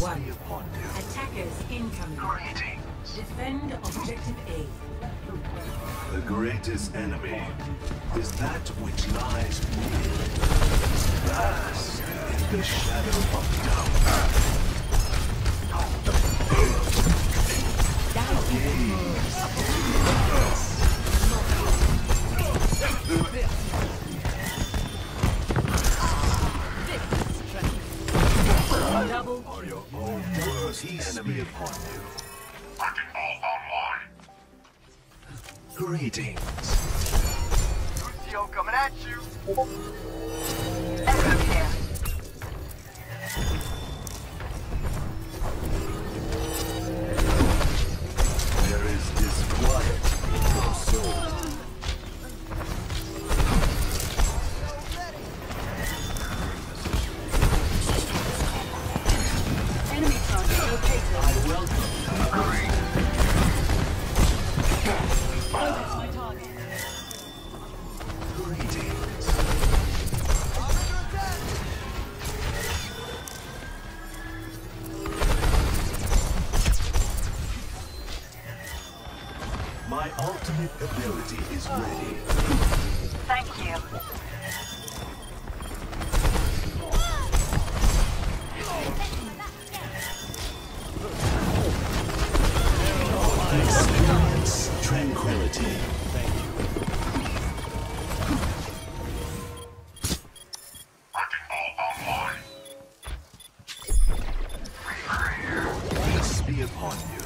Round one. Attackers incoming. Greetings. Defend objective A. The greatest enemy is that which lies near. Last in the shadow of doubt. Double Are your own worst enemy upon you. Greetings. Lucio coming at you. Enemy here. My ultimate ability is ready. Thank you. Experience tranquility. Thank you. Ripping. We are here. Peace be upon you.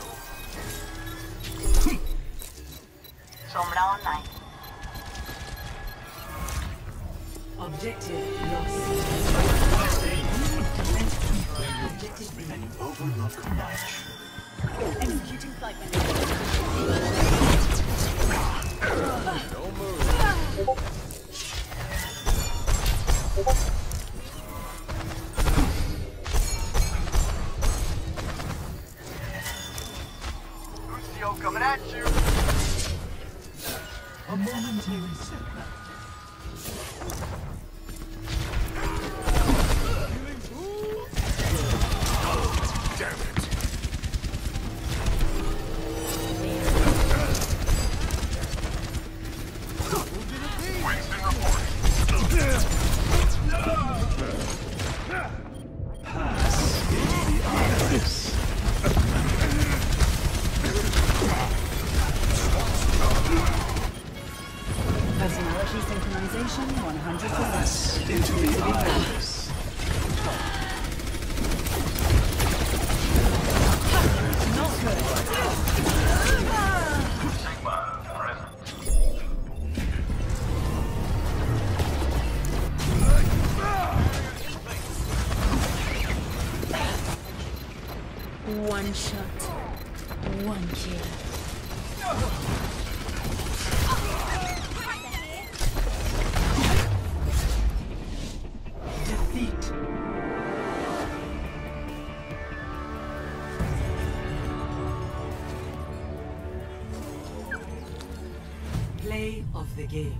Sombra online. Objective lost. Objective B. You overlook much. Executing flight maneuver. Lucio coming at you. A momentary setback. Personality 100%. Into the. Not good. One shot, one kill. Play of the game.